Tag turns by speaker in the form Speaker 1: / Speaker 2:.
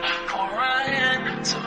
Speaker 1: Pour I am